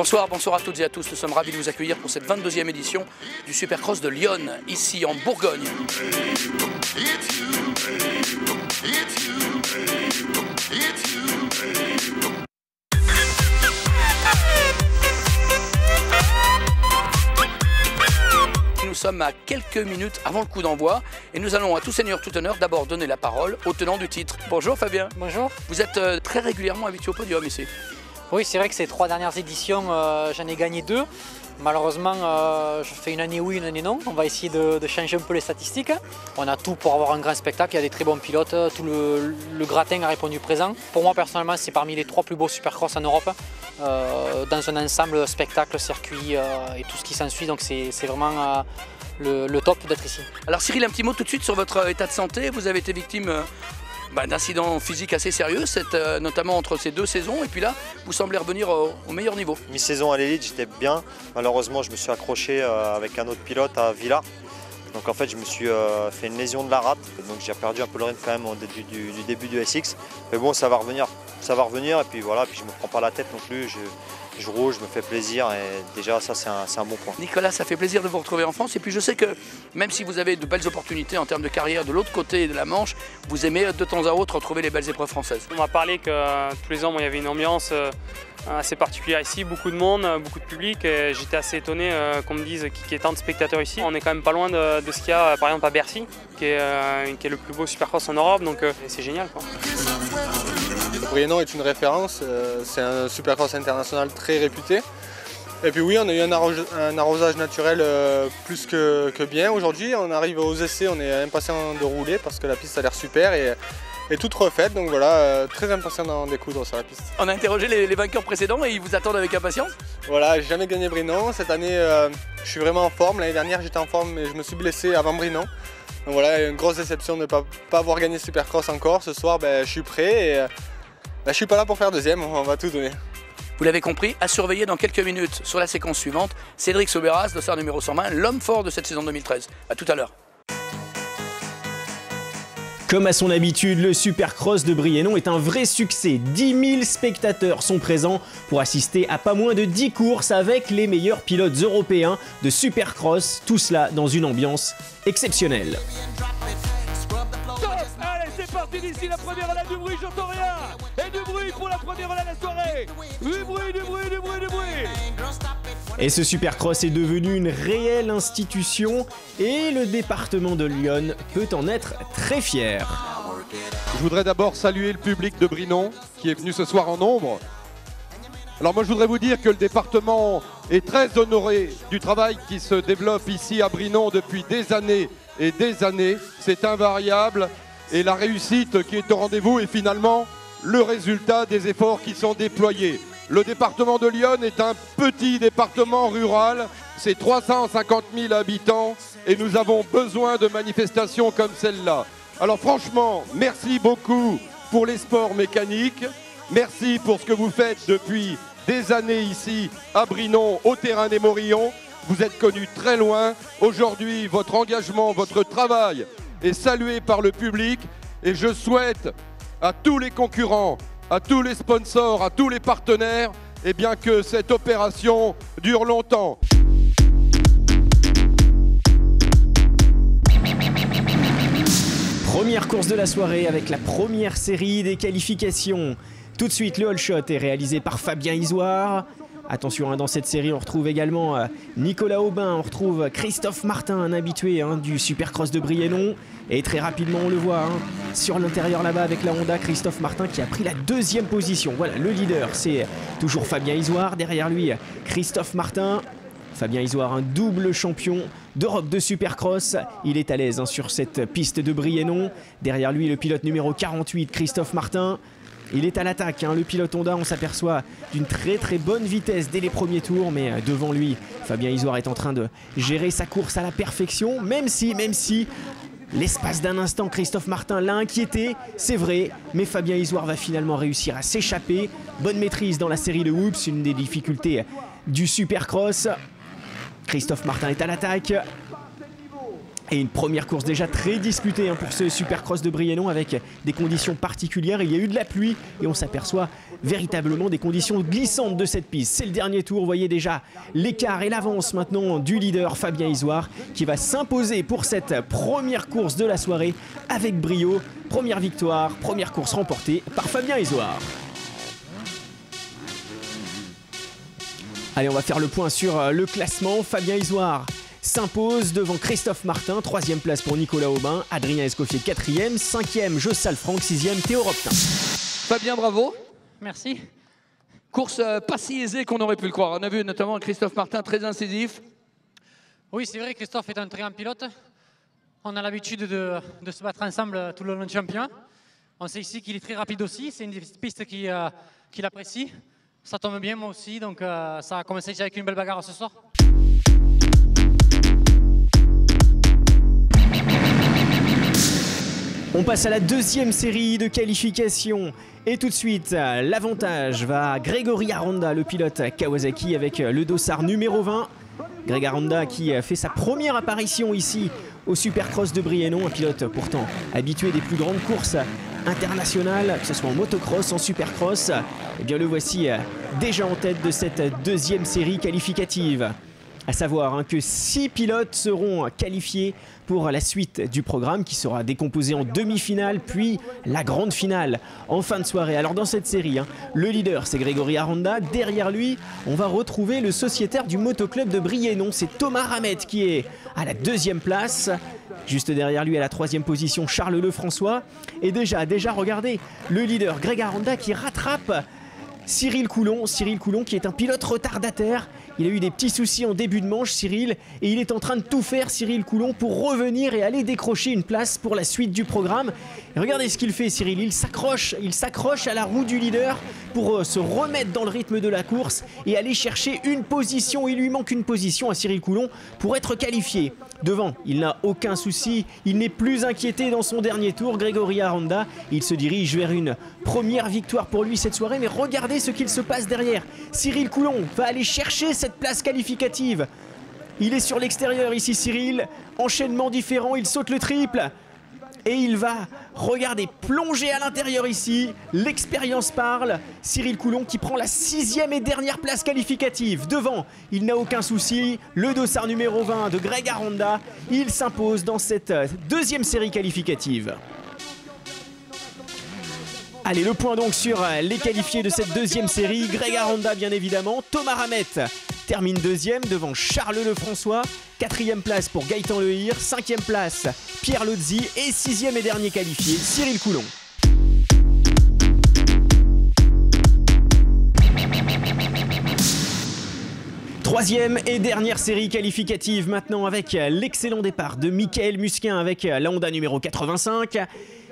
Bonsoir, bonsoir à toutes et à tous. Nous sommes ravis de vous accueillir pour cette 22e édition du Supercross de Lyon, ici en Bourgogne. Nous sommes à quelques minutes avant le coup d'envoi et nous allons à tout seigneur, tout honneur d'abord donner la parole au tenant du titre. Bonjour Fabien. Bonjour. Vous êtes euh, très régulièrement habitué au podium ici. Oui, c'est vrai que ces trois dernières éditions, euh, j'en ai gagné deux. Malheureusement, euh, je fais une année oui, une année non. On va essayer de, changer un peu les statistiques. On a tout pour avoir un grand spectacle. Il y a des très bons pilotes. Tout le, gratin a répondu présent. Pour moi, personnellement, c'est parmi les trois plus beaux supercross en Europe. euh, dans un ensemble spectacle, circuit et tout ce qui s'ensuit. Donc c'est vraiment le, top d'être ici. Alors Cyril, un petit mot tout de suite sur votre état de santé. Vous avez été victime bah, d'incidents physiques assez sérieux, euh, notamment entre ces deux saisons. Et puis là, vous semblez revenir au, meilleur niveau. Mi-saison à l'élite, j'étais bien. Malheureusement, je me suis accroché euh, avec un autre pilote à Villars. Donc en fait, je me suis euh, fait une lésion de la rate. Donc j'ai perdu un peu le rythme quand même au du, du- début du SX. Mais bon, ça va revenir. Ça va revenir. Et puis voilà, puis je me prends pas la tête non plus. Je roule, je me fais plaisir. Et déjà, ça, c'est un, bon point. Nicolas, ça fait plaisir de vous retrouver en France. Et puis je sais que même si vous avez de belles opportunités en termes de carrière de l'autre côté de la Manche, vous aimez de temps à autre retrouver les belles épreuves françaises. On m'a parlé que euh, tous les ans, bon, il y avait une ambiance euh, assez particulière ici, beaucoup de monde, euh, beaucoup de public. et J'étais assez étonné qu'on me dise qu'il y ait tant de spectateurs ici. On est quand même pas loin de, de ce qu'il y a, par exemple, à Bercy, qui est, qui est le plus beau supercross en Europe. Donc c'est génial. Quoi. Briennon est une référence, euh, c'est un supercross international très réputé. Et puis oui, on a eu un, arrosage naturel euh, plus que, que bien aujourd'hui. On arrive aux essais, on est impatient de rouler parce que la piste a l'air super et, et toute refaite. Donc voilà, euh, très impatient d'en découdre sur la piste. On a interrogé les, les vainqueurs précédents et ils vous attendent avec impatience. Voilà, j'ai jamais gagné Brinon. Cette année, euh, je suis vraiment en forme. L'année dernière, j'étais en forme mais je me suis blessé avant Brinon. Donc voilà, une grosse déception de ne pas, pas avoir gagné Supercross encore. Ce soir, ben, je suis prêt et euh, ben, je suis pas là pour faire deuxième. On va tout donner. Vous l'avez compris, à surveiller dans quelques minutes sur la séquence suivante, Cédric Soberas, dossard numéro 120, l'homme fort de cette saison 2013. A tout à l'heure. Comme à son habitude, le Supercross de Briennon est un vrai succès. 10 000 spectateurs sont présents pour assister à pas moins de 10 courses avec les meilleurs pilotes européens de Supercross, tout cela dans une ambiance exceptionnelle. C'est parti d'ici la première là du bruit, j'entends rien. Et du bruit pour la première là de la soirée. Du bruit, du bruit, du bruit, du bruit. Et ce Supercross est devenu une réelle institution et le département de Lyon peut en être très fier. Je voudrais d'abord saluer le public de Brinon qui est venu ce soir en nombre. Alors moi je voudrais vous dire que le département est très honoré du travail qui se développe ici à Brinon depuis des années et des années. C'est invariable et la réussite qui est au rendez-vous est finalement le résultat des efforts qui sont déployés. Le département de Lyon est un petit département rural, c'est 350 000 habitants et nous avons besoin de manifestations comme celle-là. Alors franchement, merci beaucoup pour les sports mécaniques, merci pour ce que vous faites depuis des années ici à Brinon, au terrain des Morillons. Vous êtes connus très loin. Aujourd'hui, votre engagement, votre travail est salué par le public et je souhaite à tous les concurrents, à tous les sponsors, à tous les partenaires, eh bien que cette opération dure longtemps. Première course de la soirée avec la première série des qualifications. Tout de suite, le all shot est réalisé par Fabien Isoire. Attention, hein, dans cette série, on retrouve également euh, Nicolas Aubin, on retrouve Christophe Martin, un habitué hein, du Supercross de Briennon. Et très rapidement, on le voit hein, sur l'intérieur là-bas avec la Honda, Christophe Martin qui a pris la deuxième position. Voilà, le leader, c'est toujours Fabien Isoire. Derrière lui, Christophe Martin. Fabien Isoire, un double champion d'Europe de Supercross. Il est à l'aise sur cette piste de Briennon. Derrière lui, le pilote numéro 48, Christophe Martin. Il est à l'attaque, hein, le pilote Honda, on s'aperçoit d'une très très bonne vitesse dès les premiers tours, mais euh, devant lui, Fabien Isoire est en train de gérer sa course à la perfection, même si, même si, l'espace d'un instant, Christophe Martin l'a inquiété, c'est vrai, mais Fabien Isoire va finalement réussir à s'échapper. Bonne maîtrise dans la série de Whoops, une des difficultés du Supercross. Christophe Martin est à l'attaque. Et une première course déjà très disputée hein, pour ce Supercross de Briennon avec des conditions particulières. Il y a eu de la pluie et on s'aperçoit véritablement des conditions glissantes de cette piste. C'est le dernier tour, vous voyez déjà l'écart et l'avance maintenant du leader Fabien Isoire qui va s'imposer pour cette première course de la soirée avec brio. Première victoire, première course remportée par Fabien Isoire. Allez, on va faire le point sur euh, le classement. Fabien Isoire s'impose devant Christophe Martin, troisième place pour Nicolas Aubin, Adrien Escoffier quatrième, cinquième Jossal Franck, sixième Théo Roptin. Fabien, bravo. Merci. Course euh, pas si aisée qu'on aurait pu le croire. On a vu notamment Christophe Martin très incisif. Oui, c'est vrai, Christophe est un très grand pilote. On a l'habitude de, de se battre ensemble tout le long du championnat. On sait ici qu'il est très rapide aussi. C'est une qui, euh, qu'il apprécie. Ça tombe bien, moi aussi. Donc, euh, ça a commencé avec une belle bagarre ce soir. On passe à la deuxième série de qualification. Et tout de suite, l'avantage va à Grégory Aranda, le pilote Kawasaki, avec le dossard numéro 20. Greg Aranda qui fait sa première apparition ici au Supercross de Briennon, un pilote pourtant habitué des plus grandes courses internationales, que ce soit en motocross, en supercross. Eh bien le voici déjà en tête de cette deuxième série qualificative. À savoir hein, que six pilotes seront qualifiés pour la suite du programme qui sera décomposé en demi-finale puis la grande finale en fin de soirée. Alors dans cette série, hein, le leader c'est Grégory Aranda. Derrière lui, on va retrouver le sociétaire du motoclub de Briennon, c'est Thomas Ramet qui est à la deuxième place. Juste derrière lui à la troisième position, Charles Lefrançois. Et déjà, déjà regardez, le leader Greg Aranda qui rattrape Cyril Coulon, Cyril Coulon qui est un pilote retardataire il a eu des petits soucis en début de manche, Cyril, et il est en train de tout faire, Cyril Coulon, pour revenir et aller décrocher une place pour la suite du programme. regardez ce qu'il fait, Cyril. Il s'accroche, il s'accroche à la roue du leader pour euh, se remettre dans le rythme de la course et aller chercher une position. Il lui manque une position à Cyril Coulon pour être qualifié. Devant, il n'a aucun souci, il n'est plus inquiété dans son dernier tour, Grégory Aranda. Il se dirige vers une première victoire pour lui cette soirée, mais regardez ce qu'il se passe derrière. Cyril Coulon va aller chercher cette place qualificative. Il est sur l'extérieur ici Cyril, enchaînement différent, il saute le triple. Et il va, regarder, plonger à l'intérieur ici. L'expérience parle. Cyril Coulon qui prend la sixième et dernière place qualificative. Devant, il n'a aucun souci. Le dossard numéro 20 de Greg Aranda. Il s'impose dans cette deuxième série qualificative. Allez, le point donc sur les qualifiés de cette deuxième série. Greg Aranda, bien évidemment. Thomas Ramette termine deuxième devant Charles Lefrançois. Quatrième place pour Gaëtan Lehir. Cinquième place, Pierre Lozzi. Et sixième et dernier qualifié, Cyril Coulon. Troisième et dernière série qualificative maintenant avec l'excellent départ de Michael Musquin avec la Honda numéro 85.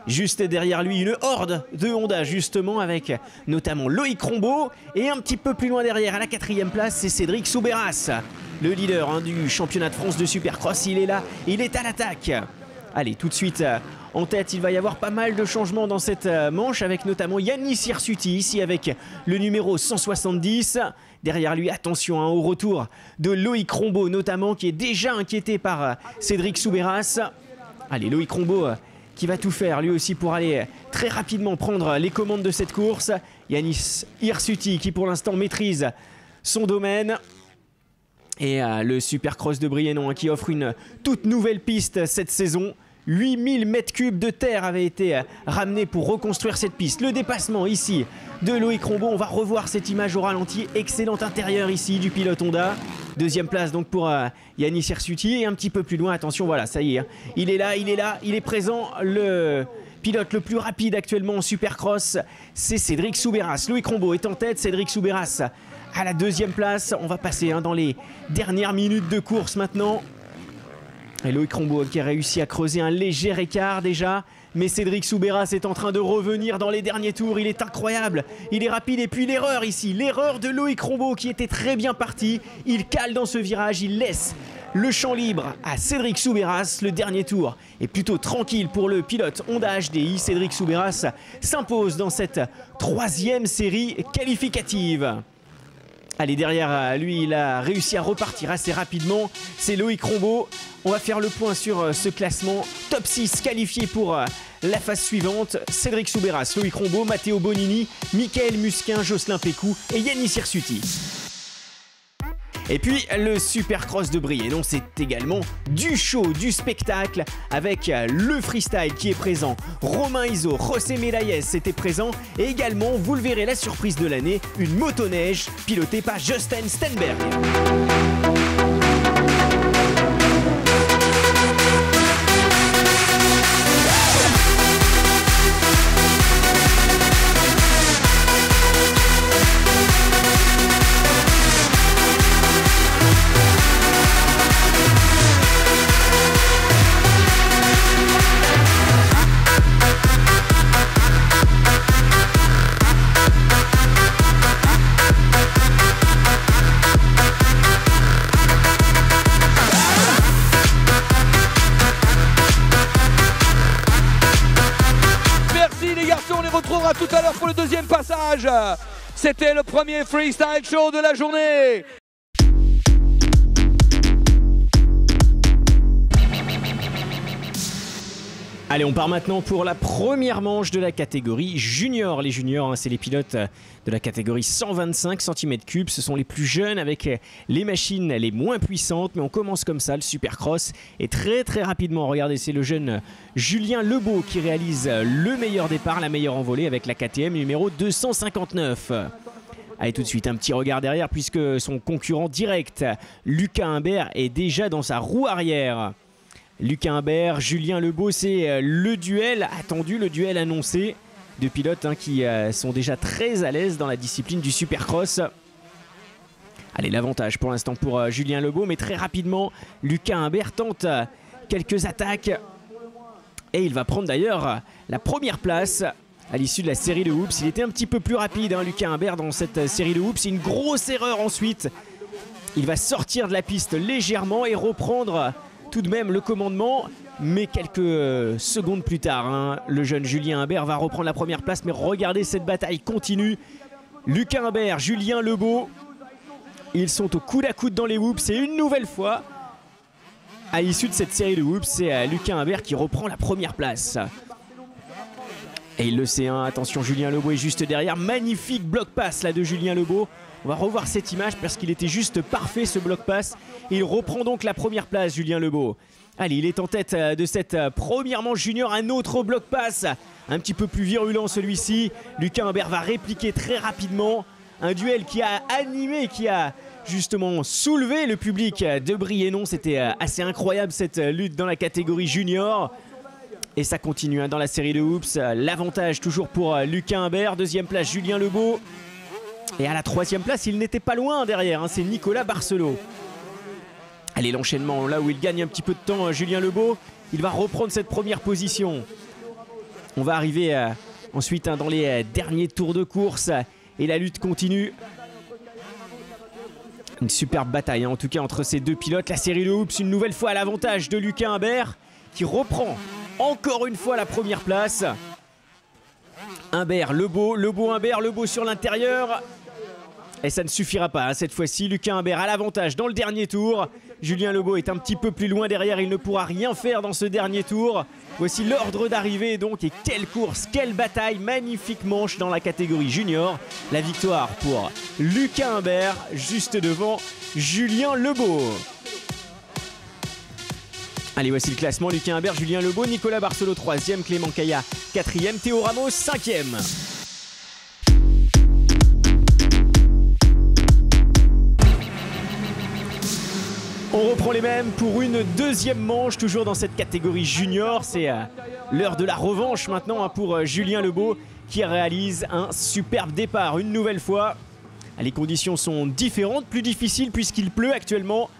Juste derrière lui, une horde de Honda, justement, avec notamment Loïc Rombaud. Et un petit peu plus loin derrière, à la quatrième place, c'est Cédric Souberas, le leader hein, du championnat de France de Supercross. Il est là, il est à l'attaque. Allez, tout de suite, euh, en tête, il va y avoir pas mal de changements dans cette euh, manche, avec notamment Yannis Hirsuti, ici avec le numéro 170. Derrière lui, attention hein, au retour de Loïc Rombaud, notamment, qui est déjà inquiété par euh, Cédric Souberas. Allez, Loïc Rombaud qui va tout faire lui aussi pour aller très rapidement prendre les commandes de cette course. Yanis Hirsuti qui pour l'instant maîtrise son domaine. Et euh, le Supercross de Briennon hein, qui offre une toute nouvelle piste cette saison. 8000 mètres cubes de terre avaient été euh, ramenés pour reconstruire cette piste. Le dépassement ici de Loïc Rombaud. On va revoir cette image au ralenti. Excellent intérieur ici du pilote Honda. Deuxième place donc pour euh, Yannis Hirsuti. Et un petit peu plus loin, attention, voilà, ça y est. Hein. Il est là, il est là, il est présent. Le pilote le plus rapide actuellement en Supercross, c'est Cédric Souberas. Loïc Rombaud est en tête, Cédric Souberas à la deuxième place. On va passer hein, dans les dernières minutes de course maintenant. Et Loïc Rombaud qui a réussi à creuser un léger écart déjà. Mais Cédric Souberas est en train de revenir dans les derniers tours. Il est incroyable. Il est rapide. Et puis l'erreur ici. L'erreur de Loïc Rombaud qui était très bien parti. Il cale dans ce virage. Il laisse le champ libre à Cédric Souberas. Le dernier tour est plutôt tranquille pour le pilote Honda HDI. Cédric Souberas s'impose dans cette troisième série qualificative. Allez, derrière euh, lui, il a réussi à repartir assez rapidement. C'est Loïc Rombaud. On va faire le point sur euh, ce classement. Top 6 qualifié pour euh, la phase suivante. Cédric Souberas, Loïc Rombaud, Matteo Bonini, Michael Musquin, Jocelyn Pécou et Yannis Hirsuti. Et puis le Supercross de Briennon, c'est également du show, du spectacle avec le freestyle qui est présent. Romain Iso, José Melayes était présent et également, vous le verrez, la surprise de l'année, une motoneige pilotée par Justin Stenberg. Freestyle show de la journée. Allez, on part maintenant pour la première manche de la catégorie junior. Les juniors, hein, c'est les pilotes de la catégorie 125 cm3. Ce sont les plus jeunes avec les machines les moins puissantes. Mais on commence comme ça, le Supercross. Et très très rapidement, regardez, c'est le jeune Julien Lebeau qui réalise le meilleur départ, la meilleure envolée avec la KTM numéro 259. Allez tout de suite un petit regard derrière puisque son concurrent direct, Lucas Imbert, est déjà dans sa roue arrière. Lucas Imbert, Julien Lebeau, c'est euh, le duel attendu, le duel annoncé de pilotes hein, qui euh, sont déjà très à l'aise dans la discipline du supercross. Allez, l'avantage pour l'instant pour euh, Julien Lebeau, mais très rapidement, Lucas Imbert tente quelques attaques. Et il va prendre d'ailleurs la première place à l'issue de la série de hoops. Il était un petit peu plus rapide, hein, Lucas Imbert, dans cette euh, série de hoops. Une grosse erreur ensuite. Il va sortir de la piste légèrement et reprendre tout de même le commandement. Mais quelques euh, secondes plus tard, hein, le jeune Julien Imbert va reprendre la première place. Mais regardez cette bataille continue. Lucas Imbert, Julien Lebeau, ils sont au coude à coude dans les whoops. Et une nouvelle fois, à l'issue de cette série de whoops, c'est euh, Lucas Imbert qui reprend la première place. Et il le sait, hein, attention, Julien Lebeau est juste derrière. Magnifique bloc pass là de Julien Lebeau. On va revoir cette image parce qu'il était juste parfait ce bloc pass. Il reprend donc la première place, Julien Lebeau. Allez, il est en tête euh, de cette euh, première manche junior. Un autre bloc pass, un petit peu plus virulent celui-ci. Lucas Imbert va répliquer très rapidement. Un duel qui a animé, qui a justement soulevé le public de Briennon. C'était euh, assez incroyable cette lutte dans la catégorie junior. Et ça continue hein, dans la série de hoops. L'avantage toujours pour euh, Lucas Imbert. Deuxième place, Julien Lebeau. Et à la troisième place, il n'était pas loin derrière. hein, C'est Nicolas Barcelot. Allez, l'enchaînement, là où il gagne un petit peu de temps, euh, Julien Lebeau. Il va reprendre cette première position. On va arriver euh, ensuite hein, dans les derniers tours de course. Et la lutte continue. Une superbe bataille en tout cas entre ces deux pilotes. La série de hoops, une nouvelle fois à l'avantage de Lucas Imbert qui reprend encore une fois la première place. Imbert, Lebeau, Lebeau, Imbert, Lebeau sur l'intérieur. Et ça ne suffira pas hein, cette fois-ci. Lucas Imbert a l'avantage dans le dernier tour. Julien Lebeau est un petit peu plus loin derrière. Il ne pourra rien faire dans ce dernier tour. Voici l'ordre d'arrivée donc. Et quelle course, quelle bataille. Magnifique manche dans la catégorie junior. La victoire pour Lucas Imbert juste devant Julien Lebeau. Allez, voici le classement. Lucas Imbert, Julien Lebeau, Nicolas Barcelot 3e, Clément Caillat 4e, Théo Ramos 5e. On reprend les mêmes pour une deuxième manche, toujours dans cette catégorie junior. C'est euh, l'heure de la revanche maintenant hein, pour euh, Julien Lebeau qui réalise un superbe départ une nouvelle fois. Les conditions sont différentes, plus difficiles puisqu'il pleut actuellement.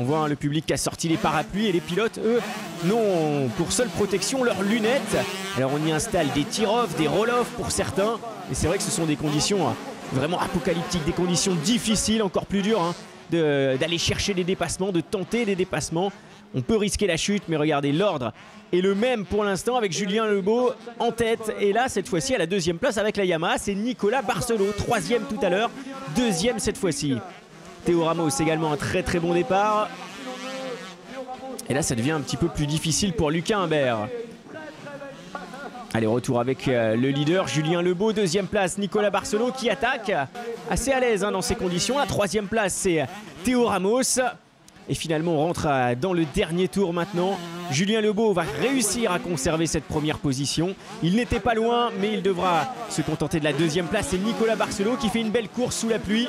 On voit hein, le public qui a sorti les parapluies et les pilotes, eux, n'ont pour seule protection leurs lunettes. Alors on y installe des tir-off, des roll-off pour certains. Et c'est vrai que ce sont des conditions hein, vraiment apocalyptiques, des conditions difficiles, encore plus dures. hein. d'aller chercher des dépassements, de tenter des dépassements. On peut risquer la chute, mais regardez, l'ordre est le même pour l'instant avec Julien Lebeau en tête. Et là, cette fois-ci, à la deuxième place avec la Yamaha, c'est Nicolas Barcelo. Troisième tout à l'heure, deuxième cette fois-ci. Théo Ramos également un très très bon départ. Et là, ça devient un petit peu plus difficile pour Lucas Imbert. Allez, retour avec euh, le leader Julien Lebeau, deuxième place Nicolas Barcelo qui attaque assez à l'aise hein, dans ces conditions. La troisième place c'est Théo Ramos. Et finalement on rentre euh, dans le dernier tour maintenant. Julien Lebeau va réussir à conserver cette première position. Il n'était pas loin mais il devra se contenter de la deuxième place. C'est Nicolas Barcelo qui fait une belle course sous la pluie.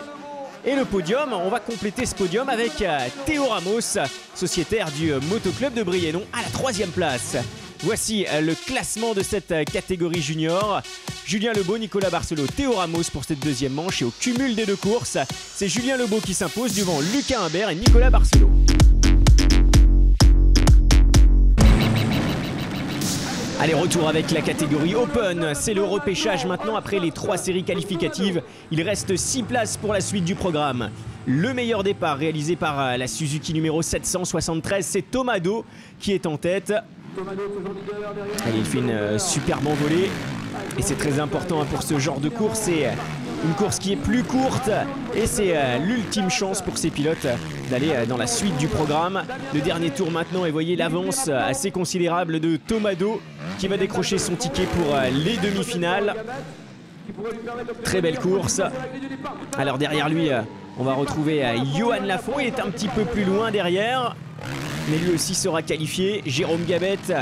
Et le podium, on va compléter ce podium avec euh, Théo Ramos, sociétaire du euh, Motoclub de Briennon, à la troisième place. Voici euh, le classement de cette catégorie junior. Julien Lebeau, Nicolas Barcelo, Théo Ramos pour cette deuxième manche. Et au cumul des deux courses, c'est Julien Lebeau qui s'impose devant Lucas Imbert et Nicolas Barcelo. Allez, retour avec la catégorie Open. C'est le repêchage maintenant après les trois séries qualificatives. Il reste 6 places pour la suite du programme. Le meilleur départ réalisé par euh, la Suzuki numéro 773, c'est Tomado qui est en tête. Allez, il fait une euh, superbe envolée. Et c'est très important pour ce genre de course. Une course qui est plus courte. Et c'est euh, l'ultime chance pour ces pilotes d'aller euh, dans la suite du programme. Le dernier tour maintenant. Et voyez l'avance euh, assez considérable de Tomado qui va décrocher son ticket pour les demi-finales. Très belle course. Alors derrière lui, on va retrouver Johan Lafont. Il est un petit peu plus loin derrière. Mais lui aussi sera qualifié. Jérôme Gabette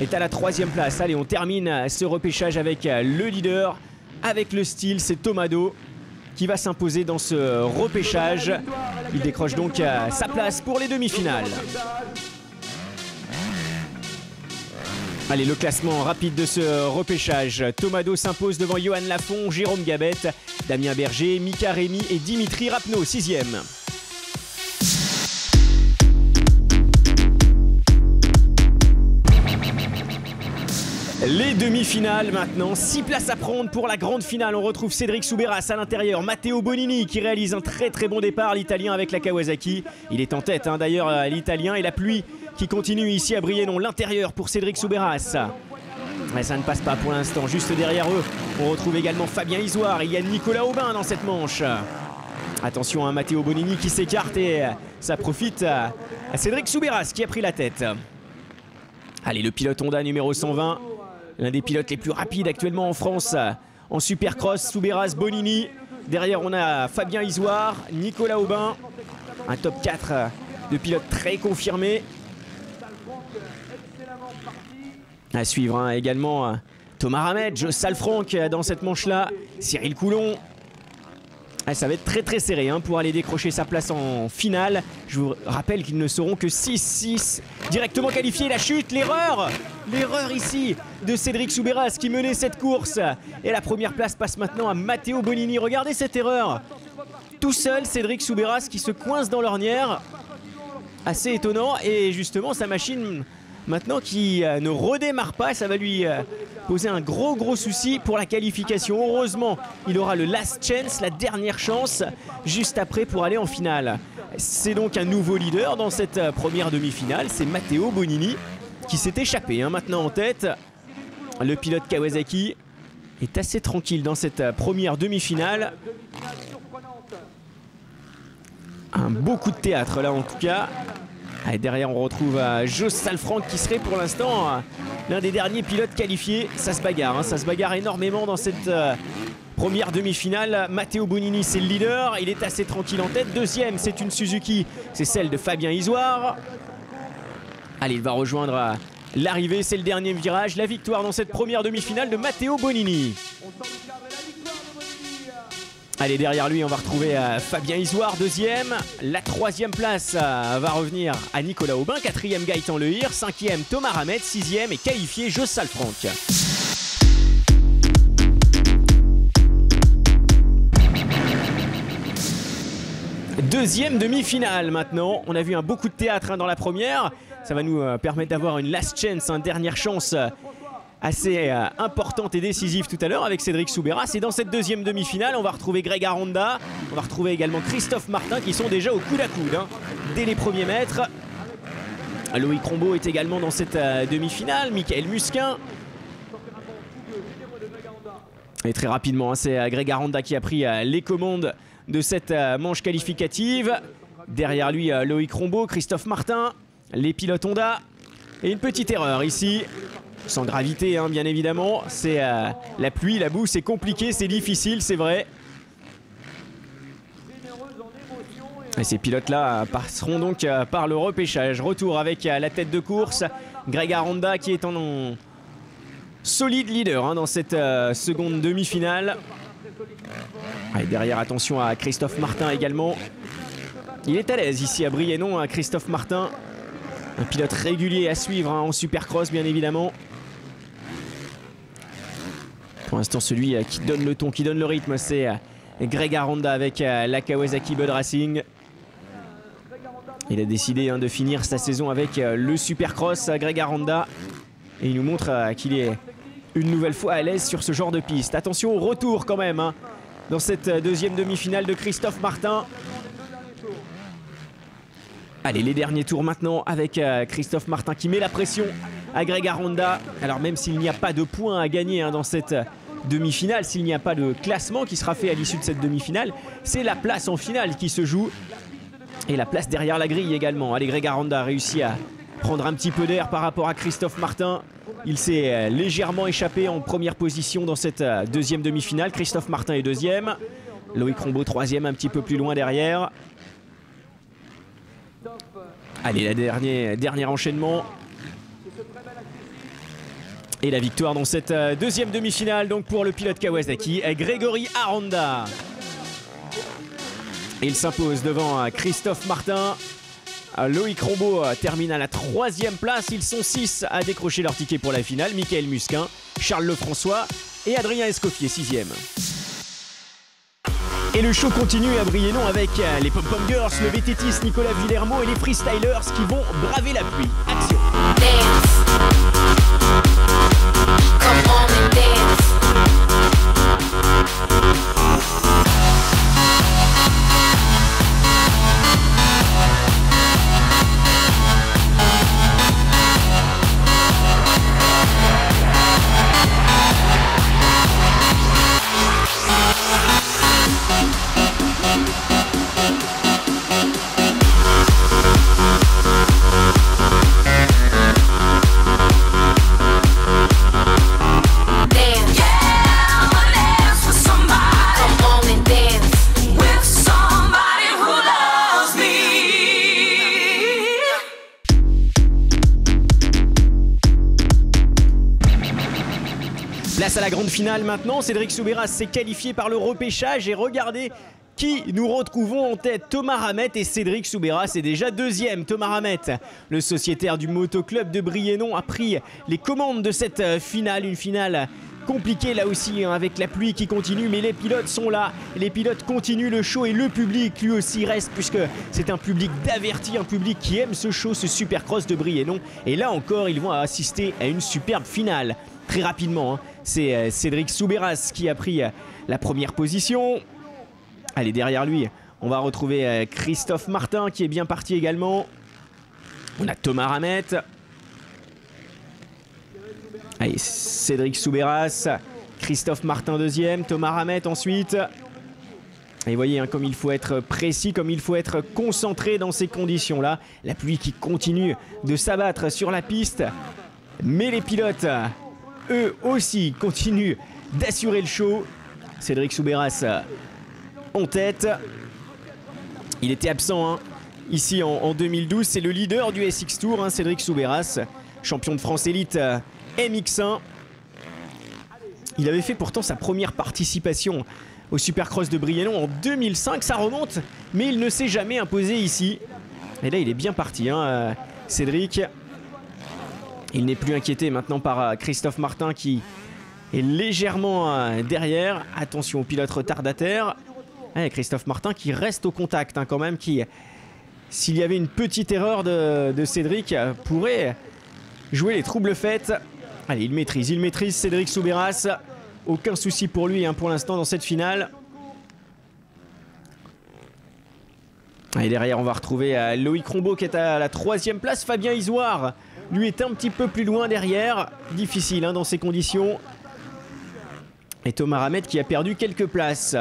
est à la troisième place. Allez, on termine ce repêchage avec le leader. Avec le style, c'est Tomado qui va s'imposer dans ce repêchage. Il décroche donc euh, sa place pour les demi-finales. Allez, le classement rapide de ce repêchage. Tomado s'impose devant Johan Lafont, Jérôme Gabette, Damien Berger, Mika Rémy et Dimitri Rapneau, sixième. Les demi-finales maintenant, 6 places à prendre pour la grande finale. On retrouve Cédric Souberas à l'intérieur, Matteo Bonini qui réalise un très très bon départ, l'italien avec la Kawasaki. Il est en tête hein, d'ailleurs euh, l'italien et la pluie qui continue ici à Briennon. L'intérieur pour Cédric Souberas. Mais ça ne passe pas pour l'instant. Juste derrière eux, on retrouve également Fabien Isoire. Il y a Nicolas Aubin dans cette manche. Attention à Matteo Bonini qui s'écarte et euh, ça profite à Cédric Souberas qui a pris la tête. Allez, le pilote Honda numéro 120, l'un des pilotes les plus rapides actuellement en France euh, en supercross, Souberas Bonini. Derrière, on a Fabien Isoire, Nicolas Aubin, un top 4 euh, de pilotes très confirmés. À suivre hein, également euh, Thomas Ramet, Joe Salfranck dans cette manche-là, Cyril Coulon. Ah, ça va être très très serré hein, pour aller décrocher sa place en finale. Je vous rappelle qu'ils ne seront que 6-6 directement qualifiés. La chute, l'erreur L'erreur ici de Cédric Souberas qui menait cette course. Et la première place passe maintenant à Matteo Bonini. Regardez cette erreur. Tout seul, Cédric Souberas qui se coince dans l'ornière. Assez étonnant. Et justement, sa machine maintenant qui euh, ne redémarre pas, ça va lui euh, poser un gros gros souci pour la qualification. Heureusement, il aura le last chance, la dernière chance, juste après pour aller en finale. C'est donc un nouveau leader dans cette euh, première demi-finale, c'est Matteo Bonini qui s'est échappé hein, maintenant en tête. Le pilote Kawasaki est assez tranquille dans cette première demi-finale. Un beau coup de théâtre là en tout cas. Derrière, on retrouve Joe Salfranck qui serait pour l'instant euh, l'un des derniers pilotes qualifiés. Ça se bagarre, hein, ça se bagarre énormément dans cette euh, première demi-finale. Matteo Bonini, c'est le leader. Il est assez tranquille en tête. Deuxième, c'est une Suzuki. C'est celle de Fabien Isoire. Allez, il va rejoindre euh, l'arrivée. C'est le dernier virage. La victoire dans cette première demi-finale de Matteo Bonini. Allez, derrière lui, on va retrouver euh, Fabien Isoire, deuxième. La troisième place euh, va revenir à Nicolas Aubin. Quatrième, Gaëtan Lehir. Cinquième, Thomas Ramet. Sixième et qualifié, Jos Salfranck. Deuxième demi-finale maintenant. On a vu un beaucoup de théâtre hein, dans la première. Ça va nous euh, permettre d'avoir une last chance, une dernière chance assez euh, importante et décisive tout à l'heure avec Cédric Soubera. C'est dans cette deuxième demi-finale, on va retrouver Greg Aranda, on va retrouver également Christophe Martin qui sont déjà au coude à coude hein, dès les premiers mètres. Loïc Rombaud est également dans cette euh, demi-finale, Michael Musquin. Et très rapidement, hein, c'est euh, Greg Aranda qui a pris les commandes de cette manche qualificative. Derrière lui, Loïc Rombaud, Christophe Martin, les pilotes Honda. Et une petite erreur ici sans gravité hein, bien évidemment. C'est euh, la pluie, la boue, c'est compliqué, c'est difficile, c'est vrai. Et ces pilotes-là passeront donc euh, par le repêchage. Retour avec euh, la tête de course, Greg Aranda qui est en solide leader hein, dans cette seconde demi-finale. Derrière, attention à Christophe Martin également. Il est à l'aise ici à Briennon, à hein, Christophe Martin. Un pilote régulier à suivre en supercross bien évidemment. L'instant, celui euh, qui donne le ton, qui donne le rythme, c'est euh, Greg Aranda avec euh, la Kawasaki Bud Racing. Il a décidé hein, de finir sa saison avec le Supercross Greg Aranda. Et il nous montre qu'il est une nouvelle fois à l'aise sur ce genre de piste. Attention au retour quand même hein, dans cette deuxième demi-finale de Christophe Martin. Allez, les derniers tours maintenant avec Christophe Martin qui met la pression à Greg Aranda. Alors même s'il n'y a pas de points à gagner hein, dans cette demi-finale, s'il n'y a pas de classement qui sera fait à l'issue de cette demi-finale, c'est la place en finale qui se joue. Et la place derrière la grille également. Allez, Greg Aranda a réussi à prendre un petit peu d'air par rapport à Christophe Martin. Il s'est euh, légèrement échappé en première position dans cette euh, deuxième demi-finale. Christophe Martin est deuxième. Loïc Rombaud troisième, un petit peu plus loin derrière. Allez, le dernier, dernier enchaînement. Et la victoire dans cette euh, deuxième demi-finale donc pour le pilote Kawasaki, Grégory Aranda. Il s'impose devant euh, Christophe Martin. Euh, Loïc Rombaud termine à la troisième place. Ils sont six à décrocher leur ticket pour la finale. Michael Musquin, Charles Lefrançois et Adrien Escoffier, sixième. Et le show continue à briller non avec les Pom-Pom Girls, le VTTiste Nicolas Villermo et les Freestylers qui vont braver la pluie. Action Yeah. À la grande finale maintenant. Cédric Souberas s'est qualifié par le repêchage et regardez qui nous retrouvons en tête Thomas Ramette et Cédric Souberas est déjà deuxième. Thomas Ramette, le sociétaire du motoclub de Briennon, a pris les commandes de cette euh, finale. Une finale compliquée là aussi hein, avec la pluie qui continue mais les pilotes sont là, les pilotes continuent le show et le public lui aussi reste puisque c'est un public d'averti, un public qui aime ce show, ce supercross de Briennon et là encore ils vont assister à une superbe finale très rapidement. Hein. C'est euh, Cédric Souberas qui a pris euh, la première position. Allez, derrière lui, on va retrouver euh, Christophe Martin qui est bien parti également. On a Thomas Ramette. Allez, Cédric Souberas. Christophe Martin deuxième. Thomas Ramette ensuite. Et voyez, hein, comme il faut être précis, comme il faut être concentré dans ces conditions-là. La pluie qui continue de s'abattre sur la piste. Mais les pilotes eux aussi continuent d'assurer le show. Cédric Souberas en tête. Il était absent hein, ici en, 2012. C'est le leader du SX Tour, hein, Cédric Souberas, champion de France Elite euh, MX1. Il avait fait pourtant sa première participation au Supercross de Briennon en 2005. Ça remonte, mais il ne s'est jamais imposé ici. Et là, il est bien parti, hein, euh, Cédric. Il n'est plus inquiété maintenant par euh, Christophe Martin qui est légèrement euh, derrière. Attention au pilote retardataire. Christophe Martin qui reste au contact hein, quand même, qui, s'il y avait une petite erreur de, Cédric, pourrait jouer les troubles faites. Allez, il maîtrise, il maîtrise Cédric Souberas. Aucun souci pour lui hein, pour l'instant dans cette finale. Et derrière, on va retrouver euh, Loïc Rombaud qui est à la troisième place. Fabien Isoire, lui, est un petit peu plus loin derrière. Difficile hein, dans ces conditions. Et Thomas Ramet qui a perdu quelques places.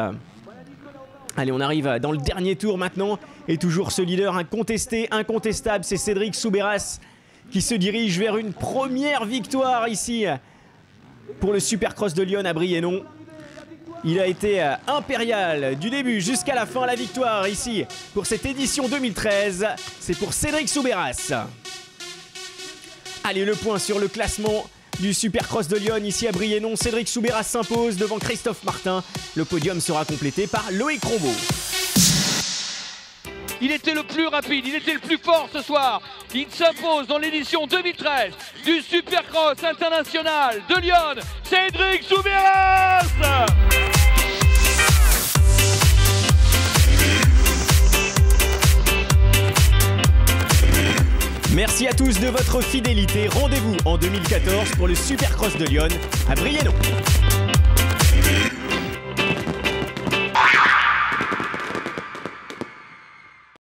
Allez, on arrive dans le dernier tour maintenant. Et toujours ce leader incontesté, incontestable, c'est Cédric Souberas qui se dirige vers une première victoire ici pour le Supercross de Lyon à Briennon. Il a été euh, impérial du début jusqu'à la fin. La victoire ici pour cette édition 2013, c'est pour Cédric Souberas. Allez, le point sur le classement du Supercross de Lyon ici à Briennon. Cédric Souberas s'impose devant Christophe Martin. Le podium sera complété par Loïc Rombaud. Il était le plus rapide, il était le plus fort ce soir. Il s'impose dans l'édition 2013 du Supercross international de Lyon. Cédric Soubiras Merci à tous de votre fidélité. Rendez-vous en 2014 pour le Supercross de Lyon à Briennon.